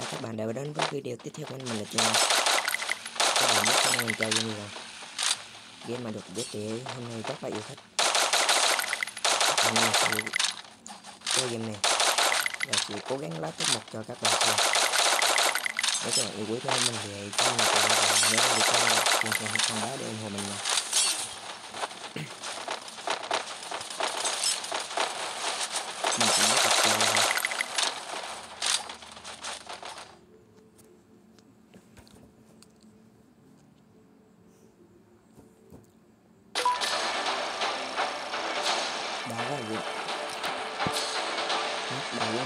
cả các bạn đã đến với video tiếp theo của mình là Trương Các bạn biết hôm nay mình chơi game gì rồi Game mà được giới thiệu hôm nay rất là yêu thích. Hôm nay sẽ chơi game này Và sẽ cố gắng lát top một cho các bạn xem. Nếu các bạn yêu quý của mình thì hãy cho mình một like nhớ like kênh cùng theo thông báo để ủng hộ mình nha.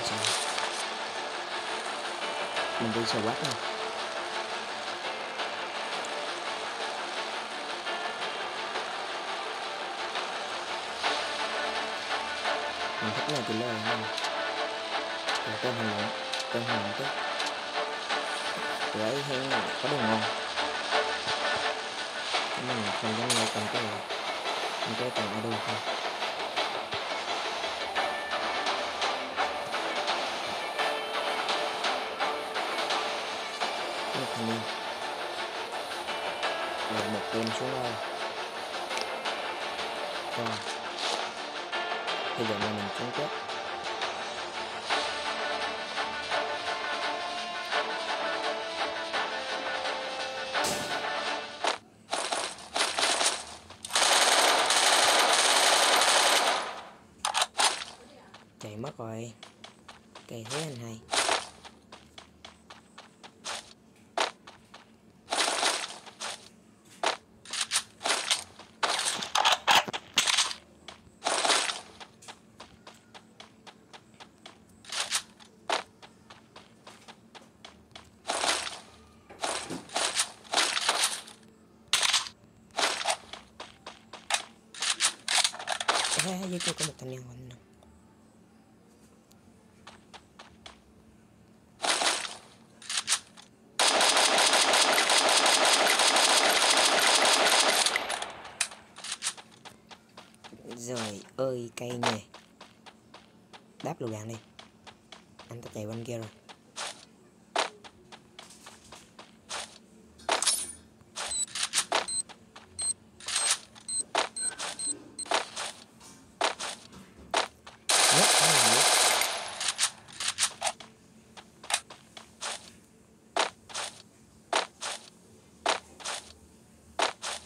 Sao mình đi xe quát thôi. Mình thích là từ lời nha rồi tên hình nữa tên hình chứ rồi ấy hay có đồ ngon. Nhưng mình không dám nghe còn cái này. Không cái còn ở đâu không một rồi một tên xuống đây rồi Bây giờ mình chung kết chạy mất rồi. Cây thế anh hay à, dưới kia có một thanh niên còn nè rồi ơi cây nhè đáp lựu đạn đi. Anh ta chạy bên kia rồi.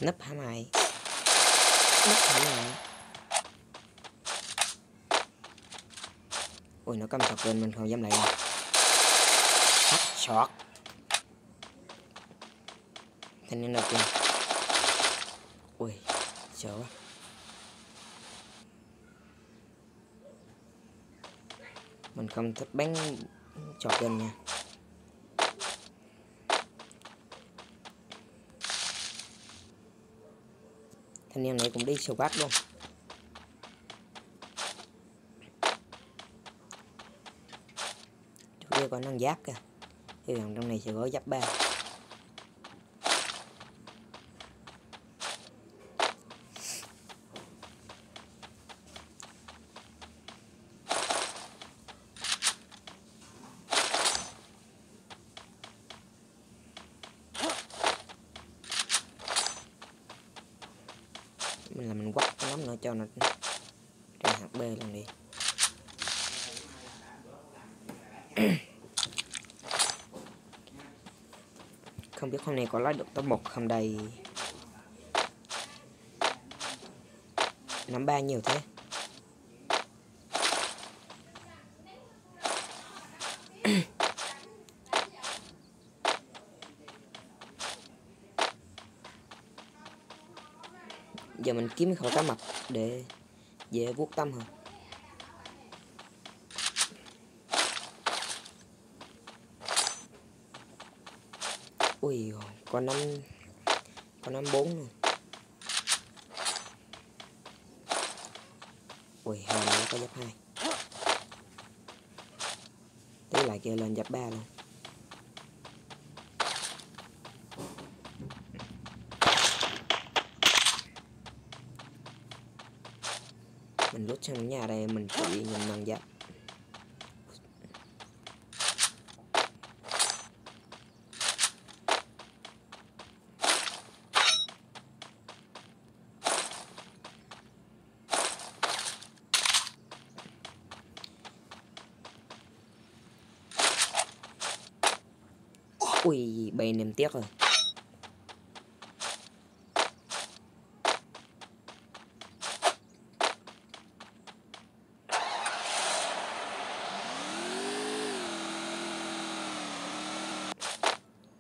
Nấp hả mày? Nấp hả mày? Ui, nó cầm sọt lên mình không? Dám lại đâu hắt sọt. Thanh niên đầu tiên. Ui, sợ quá. Mình không thích bắn chọt gần nha. Thanh niên này cũng đi sâu quát luôn. Chưa có nâng giáp kìa. Hy vọng trong này sẽ có giáp ba mình là mình quắt cái nắm nữa cho nó trên hp lần đi không biết hôm nay có lấy được top 1 không đây. Nắm ba nhiều thế. Giờ mình kiếm cái khẩu cá mập để dễ vuốt tâm hơn ui rồi có năm có năm bốn luôn ui, hai nó có giáp hai. Tí lại kia lên giáp ba luôn. Mình lút sang nhà đây, mình chỉ nhìn bằng giáp. Ui, bay nem tiếc rồi.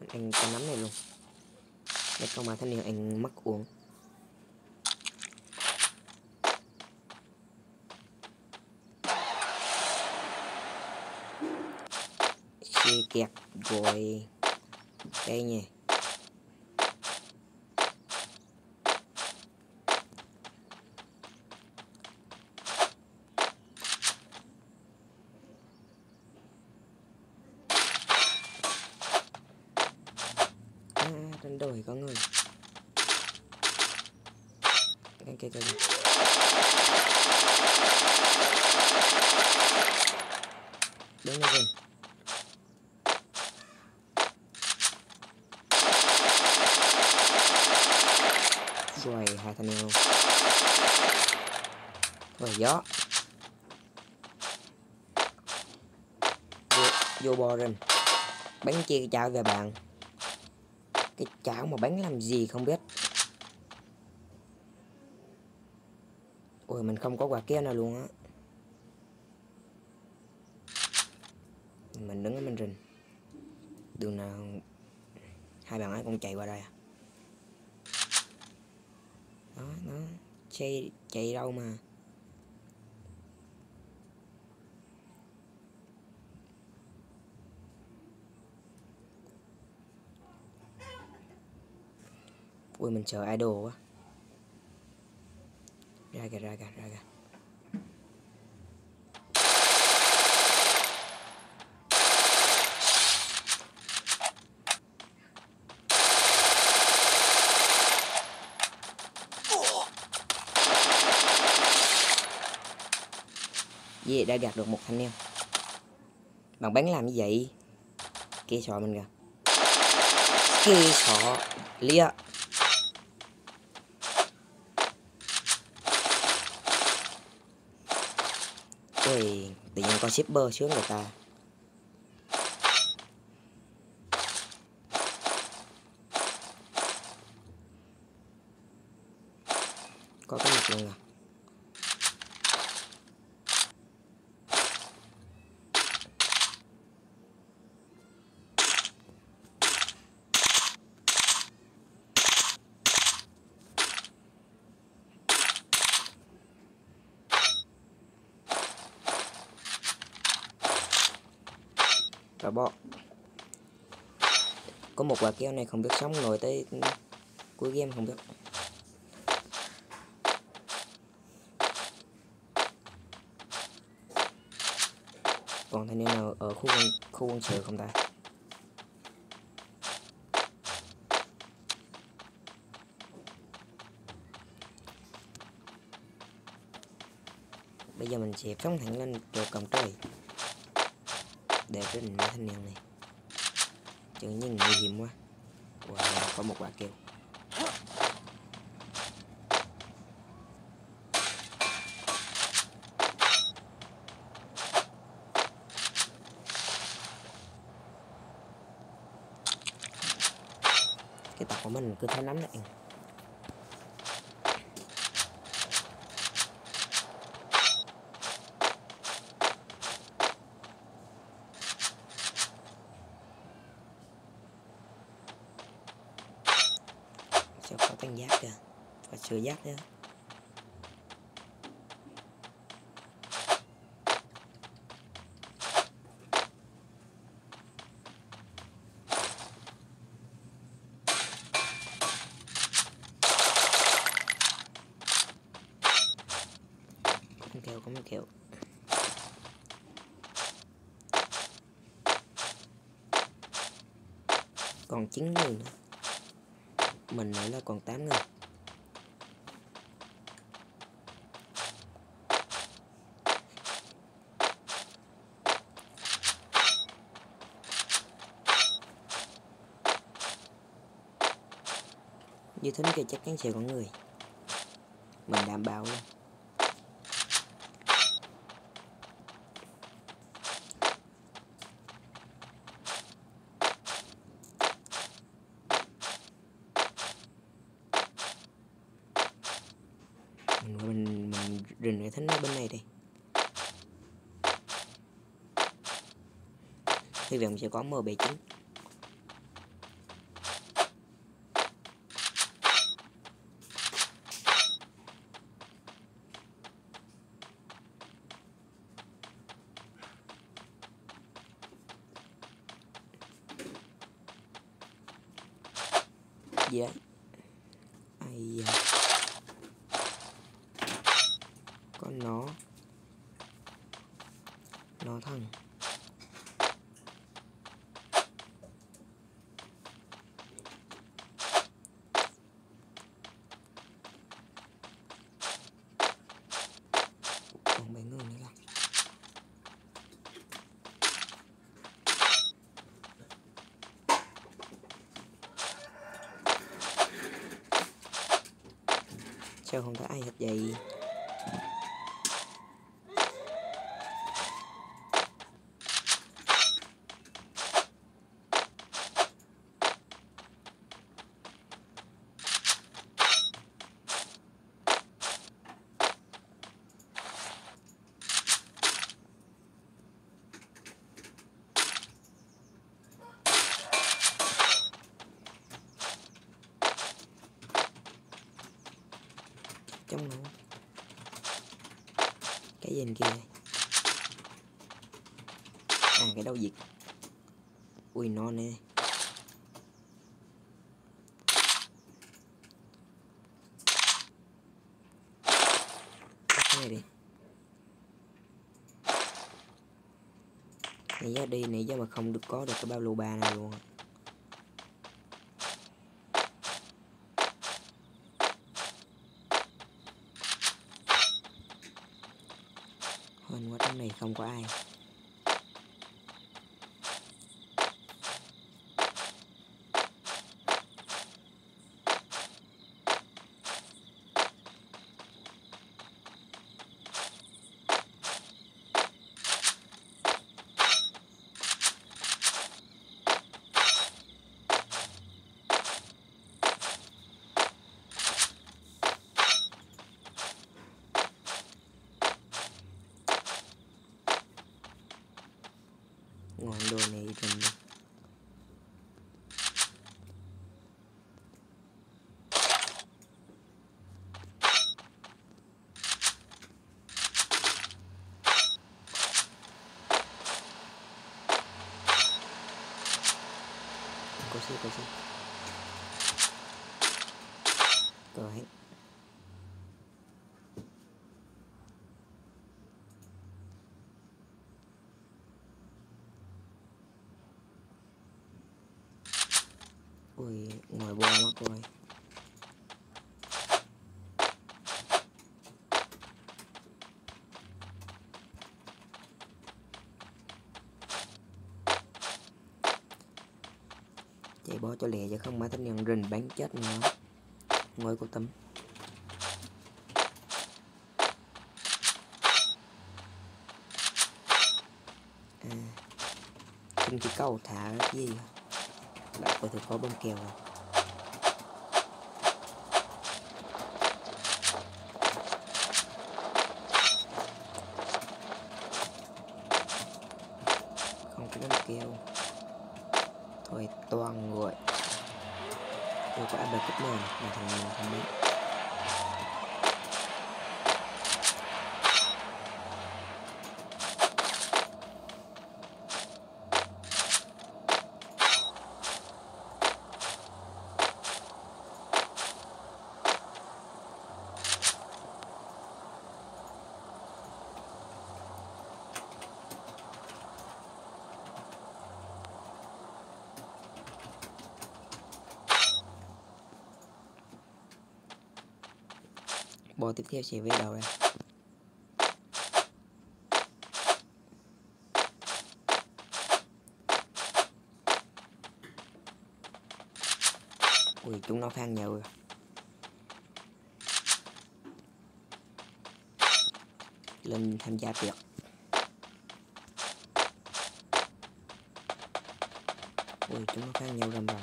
Anh có nắm này luôn. Để con mà thanh niên anh mắc uống. Chia kẹt rồi đây nha à, trên đồi có người. Cái cái cái đúng rồi hai thanh niên luôn. Rồi gió. Vô, vô bò rừng bánh chia cái chảo về bạn cái chảo mà bánh làm gì không biết. Ôi mình không có quà kia nào luôn á. Mình đứng ở bên rừng. Đường nào hai bạn ấy cũng chạy qua đây à? Đó, nó chạy chạy đâu mà. Ui, mình chờ idol quá. Ra kìa ra kìa ra kìa. Đã gạt được một thanh niên. Bằng bắn làm như vậy, Kia sọ mình kìa. Kia sọ Lia. Ui Tự nhiên con shipper sướng người ta. Có cái mặt luôn à. Và bọ. Có một quả keo này không biết sống nổi tới cuối game không biết. Còn thanh niên nào ở khu quân, khu quân sự không ta? Bây giờ mình sẽ phóng thẳng lên chỗ cầm trời đẹp cái mấy thanh niên này. Chứ nhìn nguy hiểm quá. Wow, có một quả kêu. Cái tàu của mình cứ thấy nắm lại cho có tăng giác kìa. Và sửa giác nữa không kêu không kêu còn chín người nữa mình nữa là còn 8 người Như thế này chắc chắn sẽ có người. Mình đảm bảo luôn rình cái thánh ở bên này đi. Hy vọng sẽ có MB9 gì đấy ai da con nó nó thằng còn mấy người nữa kìa sao không thấy ai hết gì trong nó cái em kia. Còn cái đâu diệt ui non nè. Cái này đi. Nãy giờ đi, nãy giờ mà không được có được cái bao lô ba này luôn 通过爱。Có gì có rồi. Ui ngoài bo mắc rồi bỏ cho lẹ chứ không? Mà thanh niên rình bán chết nữa. Ngồi cô tâm. À cái câu thả cái gì? Lại đã có thể có bông kèo rồi. Không có bông kèo thôi toàn người. Tôi có ăn được cấp này mà thằng này không biết. Bò tiếp theo sẽ về đầu đây. Ui, chúng nó phan nhiều rồi. Lên tham gia tiệc ui, chúng nó phan nhiều rầm rầm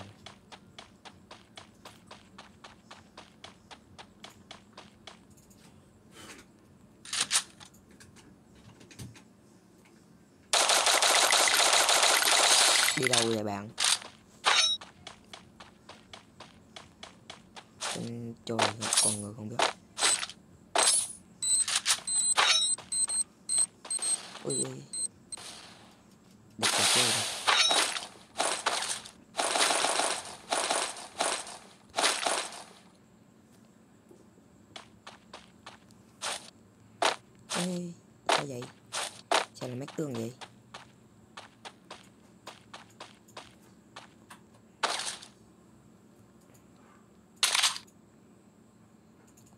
đi đâu vậy bạn Trên trời còn người không biết ui ui đẹp cà phê rồi Ê, sao vậy? Sao là mét tương vậy?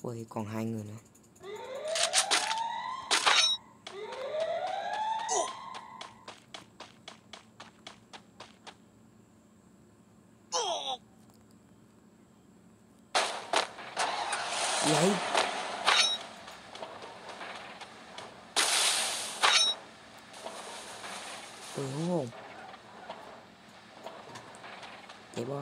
Ui còn hai người nữa vậy? Ui hú hồn. Chạy bo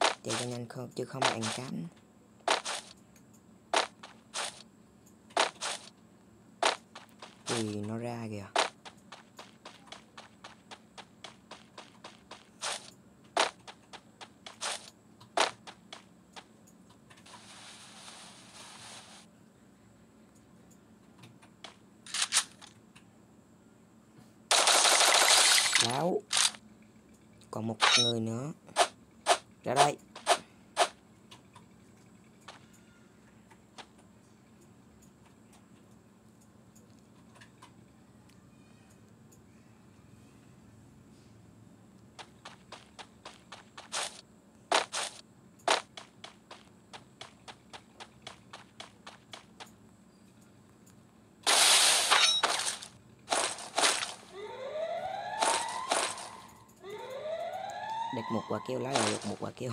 chạy cho nhanh không, chứ không ăn cánh thì nó ra kìa. Lão Còn một người nữa. Ra đây. Một quả keo lá là được một quả keo.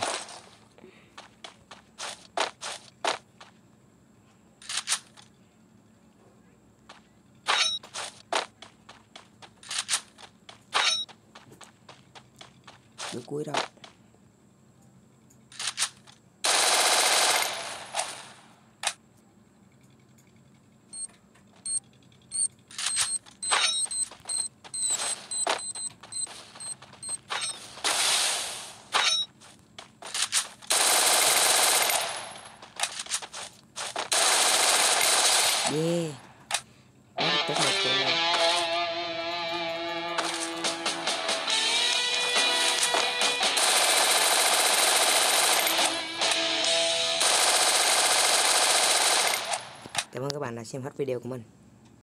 Xem hết video của mình.